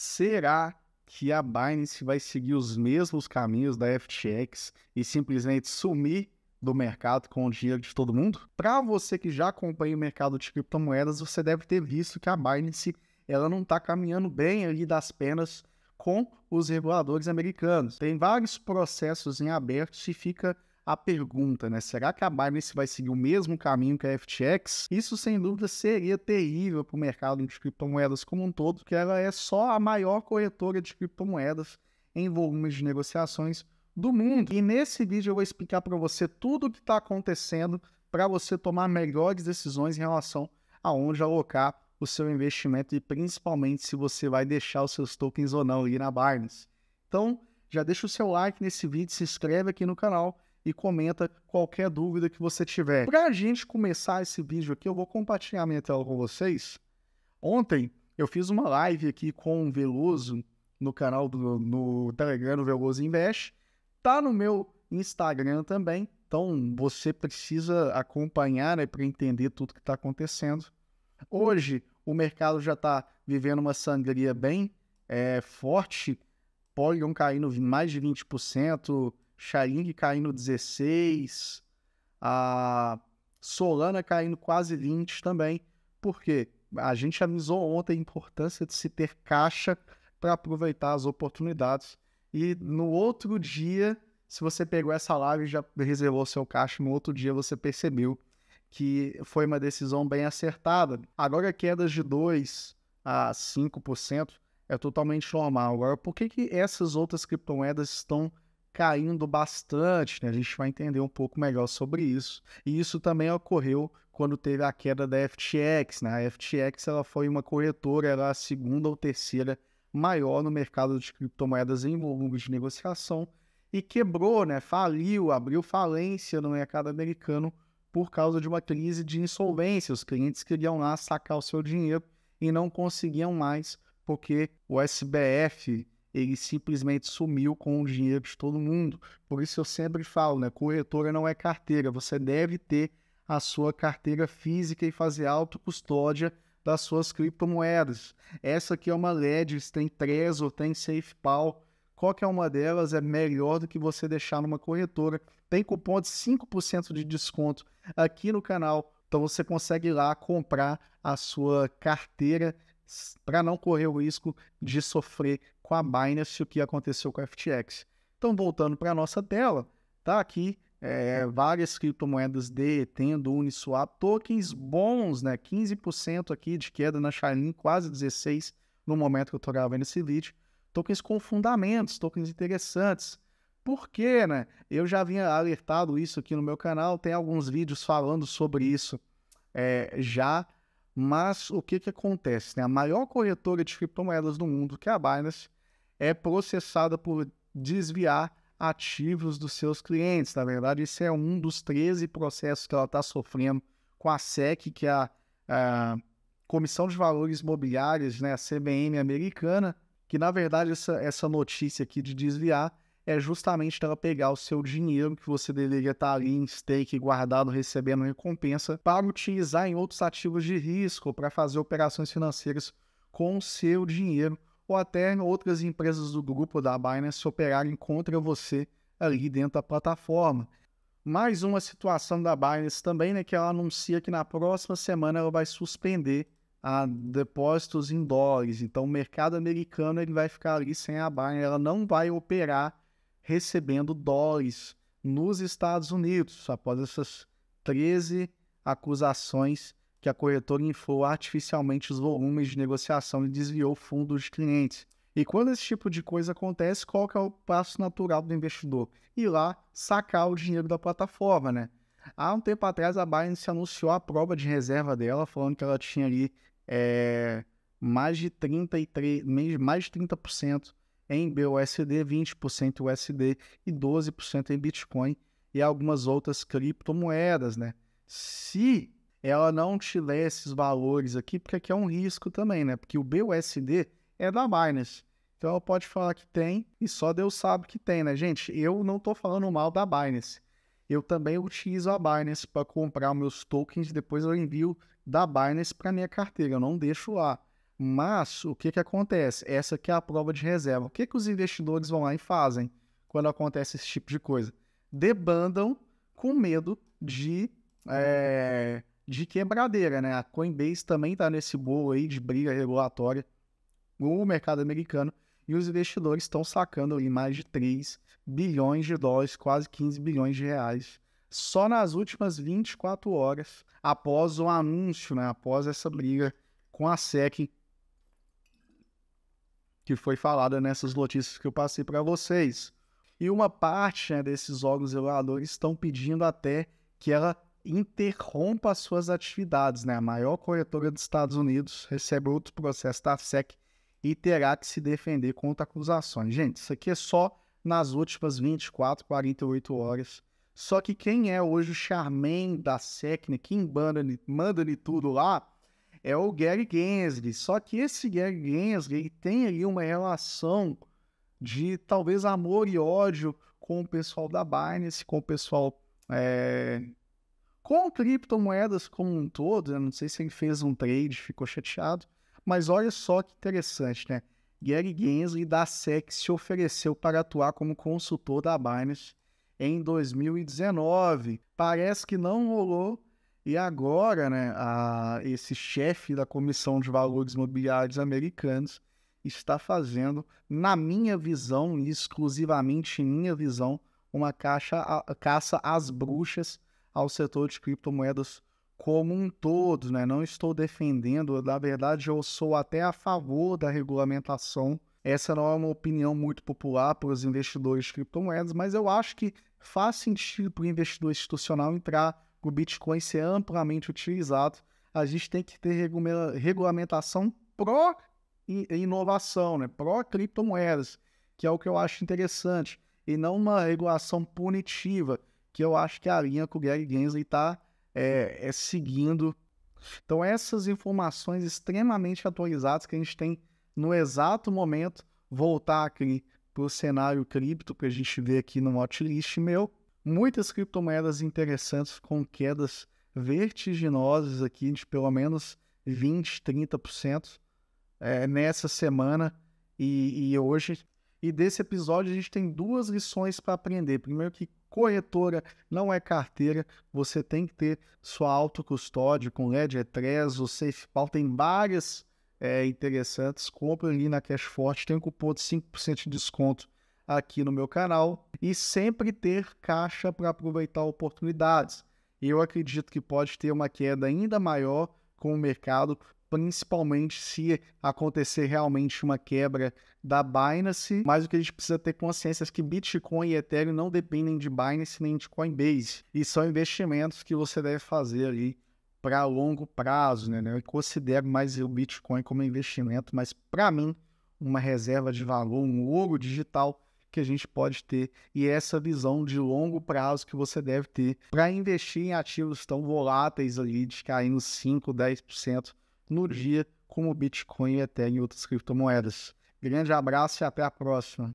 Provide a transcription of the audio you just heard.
Será que a Binance vai seguir os mesmos caminhos da FTX e simplesmente sumir do mercado com o dinheiro de todo mundo? Para você que já acompanha o mercado de criptomoedas, você deve ter visto que a Binance ela não está caminhando bem ali das penas com os reguladores americanos. Tem vários processos em aberto e fica a pergunta, né? Será que a Binance vai seguir o mesmo caminho que a FTX? Isso, sem dúvida, seria terrível para o mercado de criptomoedas como um todo, porque ela é só a maior corretora de criptomoedas em volumes de negociações do mundo. E nesse vídeo eu vou explicar para você tudo o que está acontecendo para você tomar melhores decisões em relação a onde alocar o seu investimento e principalmente se você vai deixar os seus tokens ou não ali na Binance. Então, já deixa o seu like nesse vídeo, se inscreve aqui no canal e comenta qualquer dúvida que você tiver. Para a gente começar esse vídeo aqui, eu vou compartilhar minha tela com vocês. Ontem eu fiz uma live aqui com o Veloso no canal do no Telegram do Veloso Invest. Tá no meu Instagram também. Então você precisa acompanhar né, para entender tudo que está acontecendo. Hoje o mercado já está vivendo uma sangria bem é, forte. Polygon caindo mais de 20%, Xaring caindo 16, a Solana caindo quase 20 também. Por quê? A gente avisou ontem a importância de se ter caixa para aproveitar as oportunidades. E no outro dia, se você pegou essa live e já reservou seu caixa, no outro dia você percebeu que foi uma decisão bem acertada. Agora, quedas de 2 a 5% é totalmente normal. Agora, por que, que essas outras criptomoedas estão caindo bastante, né? A gente vai entender um pouco melhor sobre isso. E isso também ocorreu quando teve a queda da FTX, né? A FTX ela foi uma corretora, era a segunda ou terceira maior no mercado de criptomoedas em volume de negociação e quebrou, né? Faliu, abriu falência no mercado americano por causa de uma crise de insolvência. Os clientes queriam lá sacar o seu dinheiro e não conseguiam mais porque o SBF ele simplesmente sumiu com o dinheiro de todo mundo. Por isso eu sempre falo, né? Corretora não é carteira. Você deve ter a sua carteira física e fazer autocustódia das suas criptomoedas. Essa aqui é uma Ledger, tem Trezor, tem SafePal. Qualquer uma delas é melhor do que você deixar numa corretora. Tem cupom de 5% de desconto aqui no canal. Então você consegue ir lá comprar a sua carteira para não correr o risco de sofrer com a Binance o que aconteceu com a FTX. Então, voltando para a nossa tela, tá aqui é, várias criptomoedas detendo Uniswap, tokens bons, né? 15% aqui de queda na Chainlink, quase 16% no momento que eu estou gravando esse vídeo. Tokens com fundamentos, tokens interessantes. Por quê, né? Eu já vinha alertado isso aqui no meu canal, tem alguns vídeos falando sobre isso é, já mas o que, que acontece? Né? A maior corretora de criptomoedas do mundo, que é a Binance, é processada por desviar ativos dos seus clientes. Na verdade, esse é um dos 13 processos que ela está sofrendo com a SEC, que é a, a Comissão de Valores Imobiliários, né, a CBM americana, que na verdade essa, essa notícia aqui de desviar é justamente ela pegar o seu dinheiro que você deveria estar ali em stake guardado, recebendo recompensa, para utilizar em outros ativos de risco, para fazer operações financeiras com o seu dinheiro, ou até outras empresas do grupo da Binance operarem contra você ali dentro da plataforma. Mais uma situação da Binance também, né, que ela anuncia que na próxima semana ela vai suspender a depósitos em dólares. Então, o mercado americano ele vai ficar ali sem a Binance, ela não vai operar recebendo dólares nos Estados Unidos, após essas 13 acusações que a corretora inflou artificialmente os volumes de negociação e desviou fundos de clientes. E quando esse tipo de coisa acontece, qual que é o passo natural do investidor? Ir lá sacar o dinheiro da plataforma, né? Há um tempo atrás, a Binance anunciou a prova de reserva dela, falando que ela tinha ali é, mais de 33, mais de 30% em BUSD, 20% USD e 12% em Bitcoin e algumas outras criptomoedas, né? Se ela não tiver esses valores aqui, porque aqui é um risco também, né? Porque o BUSD é da Binance. Então ela pode falar que tem e só Deus sabe que tem, né, gente? Eu não estou falando mal da Binance. Eu também utilizo a Binance para comprar meus tokens, depois eu envio da Binance para minha carteira, eu não deixo lá. Mas o que, que acontece? Essa aqui é a prova de reserva. O que, que os investidores vão lá e fazem quando acontece esse tipo de coisa? Debandam com medo de, é, de quebradeira, né? A Coinbase também está nesse bolo aí de briga regulatória no mercado americano e os investidores estão sacando ali mais de 3 bilhões de dólares, quase 15 bilhões de reais, só nas últimas 24 horas após o anúncio, né? Após essa briga com a SEC que foi falada nessas notícias que eu passei para vocês. E uma parte né, desses órgãos reguladores estão pedindo até que ela interrompa as suas atividades. Né? A maior corretora dos Estados Unidos recebe outro processo da SEC e terá que se defender contra acusações. Gente, isso aqui é só nas últimas 24, 48 horas. Só que quem é hoje o charman da SEC, né? quem manda, manda de tudo lá, é o Gary Gensler. Só que esse Gary Gensler tem ali uma relação de talvez amor e ódio com o pessoal da Binance, com o pessoal é, com criptomoedas como um todo. Eu não sei se ele fez um trade, ficou chateado, mas olha só que interessante, né? Gary Gensler da SEC se ofereceu para atuar como consultor da Binance em 2019. Parece que não rolou e agora, né, a, esse chefe da Comissão de Valores Imobiliários Americanos está fazendo, na minha visão, exclusivamente minha visão, uma caixa, a, caça às bruxas ao setor de criptomoedas como um todo, né? Não estou defendendo, na verdade, eu sou até a favor da regulamentação. Essa não é uma opinião muito popular para os investidores de criptomoedas, mas eu acho que faz sentido para o investidor institucional entrar o Bitcoin ser amplamente utilizado, a gente tem que ter regulamentação pró-inovação, né? pró-criptomoedas, que é o que eu acho interessante, e não uma regulação punitiva, que eu acho que a linha que o Gary Gensler está é, é seguindo. Então, essas informações extremamente atualizadas que a gente tem no exato momento, voltar aqui para o cenário cripto que a gente vê aqui no watchlist meu, muitas criptomoedas interessantes com quedas vertiginosas aqui de pelo menos 20, 30% é, nessa semana e, e, hoje. E desse episódio a gente tem duas lições para aprender. Primeiro que corretora não é carteira, você tem que ter sua autocustódia com Ledger Trezor, SafePal, tem várias é, interessantes. Compre ali na Cash Forte, tem um cupom de 5% de desconto aqui no meu canal e sempre ter caixa para aproveitar oportunidades. Eu acredito que pode ter uma queda ainda maior com o mercado, principalmente se acontecer realmente uma quebra da Binance. Mas o que a gente precisa ter consciência é que Bitcoin e Ethereum não dependem de Binance nem de Coinbase. E são investimentos que você deve fazer ali para longo prazo. Né? Eu considero mais o Bitcoin como investimento, mas para mim, uma reserva de valor, um ouro digital que a gente pode ter e essa visão de longo prazo que você deve ter para investir em ativos tão voláteis ali, de caindo 5, 10% no dia, como o Bitcoin e até em outras criptomoedas. Grande abraço e até a próxima.